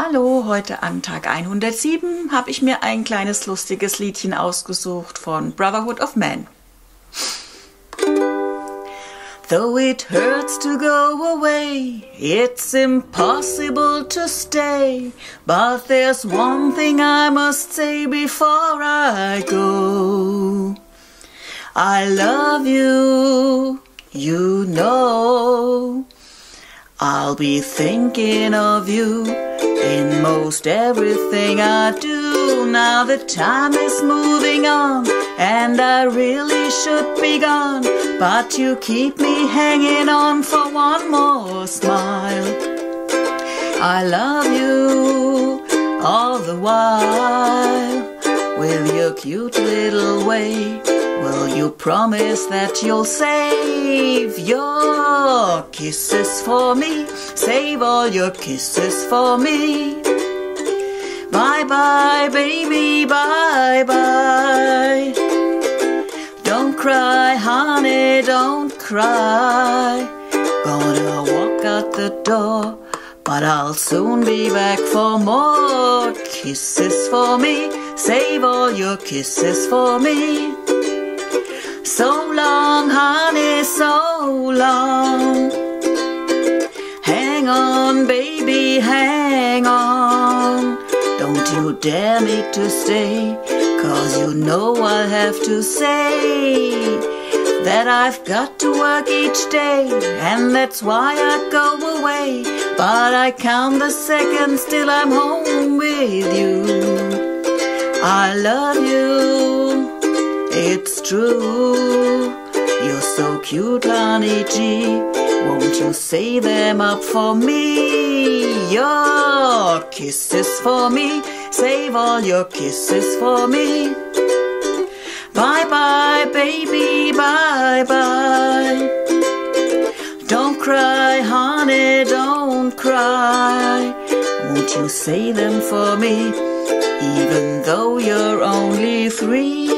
Hallo, heute an Tag 107 habe ich mir ein kleines lustiges Liedchen ausgesucht von Brotherhood of Man. Though it hurts to go away, it's impossible to stay. But there's one thing I must say before I go. I love you, you know. I'll be thinking of you in most everything I do. Now the time is moving on, and I really should be gone. But you keep me hanging on for one more smile. I love you all the while with your cute little way. Will you promise that you'll save your kisses for me? Save all your kisses for me. Bye bye, baby, bye bye. Don't cry, honey, don't cry. Gonna walk out the door, but I'll soon be back for more kisses for me. Save all your kisses for me. So long, honey, so long. Hang on, baby, hang on. Don't you dare me to stay, cause you know I have to say that I've got to work each day, and that's why I go away. But I count the seconds till I'm home with you. I love you. It's true, you're so cute, honey G. Won't you say them up for me? Your kisses for me, save all your kisses for me. Bye bye, baby, bye bye. Don't cry, honey, don't cry. Won't you say them for me? Even though you're only three.